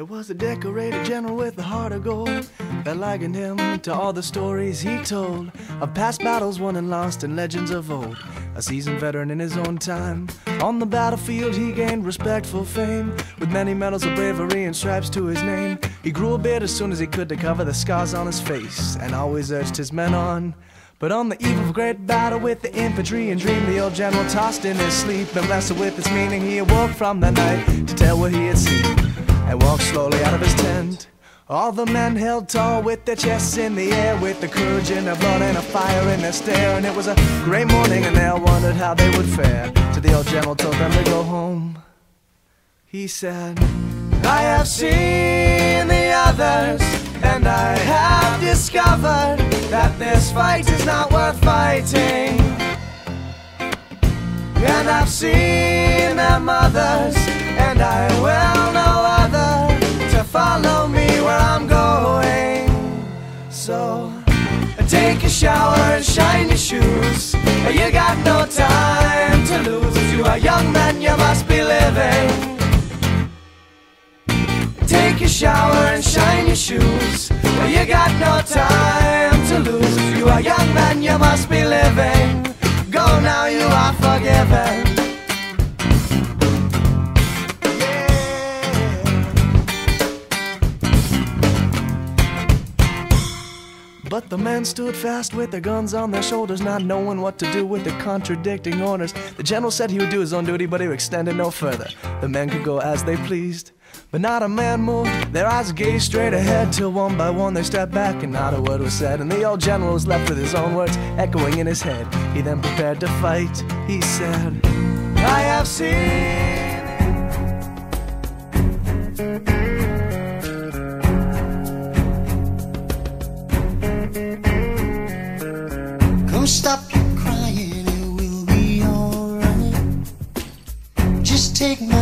There was a decorated general with a heart of gold that likened him to all the stories he told of past battles won and lost and legends of old. A seasoned veteran in his own time. On the battlefield, he gained respectful fame with many medals of bravery and stripes to his name. He grew a beard as soon as he could to cover the scars on his face and always urged his men on. But on the eve of a great battle with the infantry and dream, the old general tossed in his sleep and wrestled with its meaning. He awoke from the night to tell what he had seen and walked slowly out of his tent. All the men held tall with their chests in the air, with the courage in their blood and a fire in their stare. And it was a great morning, and they all wondered how they would fare. So the old general told them to go home. He said, I have seen the others, and I have discovered that this fight is not worth fighting. And I've seen their mothers, shoes. You got no time to lose. If you are young, then you must be living. Take your shower and shine your shoes. You got no time to lose. If you are young, then you must be living. Go now, you are forgiven. Men stood fast with their guns on their shoulders, not knowing what to do with the contradicting orders. The general said he would do his own duty, but he extended no further. The men could go as they pleased. But not a man moved, their eyes gazed straight ahead till one by one they stepped back and not a word was said. And the old general was left with his own words echoing in his head. He then prepared to fight. He said, I have seen. Come stop crying, it will be alright. Just take my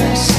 inside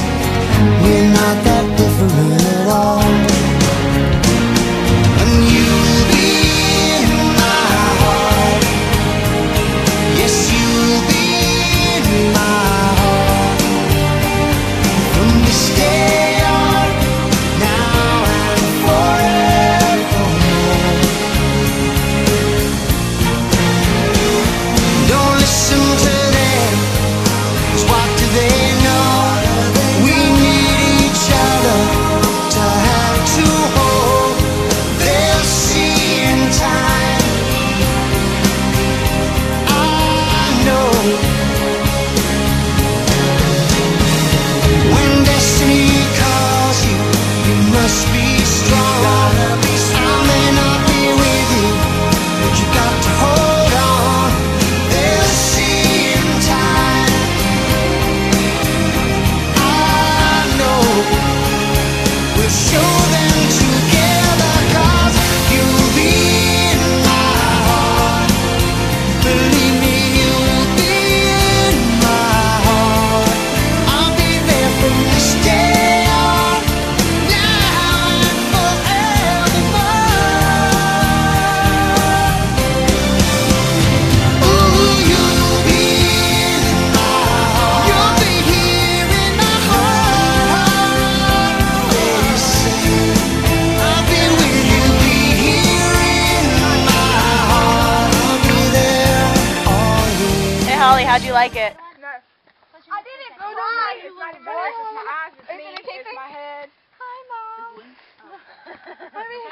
How'd you like it? I didn't cry. It's not even voice, it's my eyes, it's me, it's my head. Hi, Mom. Mommy.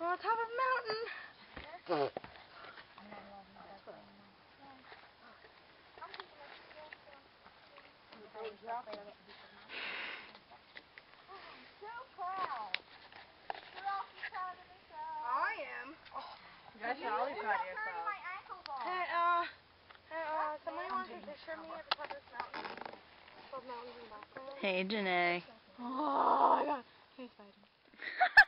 We're on top of a mountain. I am. That's all you got yourself. Hey, uh, hey, uh, somebody wants to picture me at the top of this mountain. Twelve mountains in the background. Hey, Janae. Oh, I got. Hey, Spider.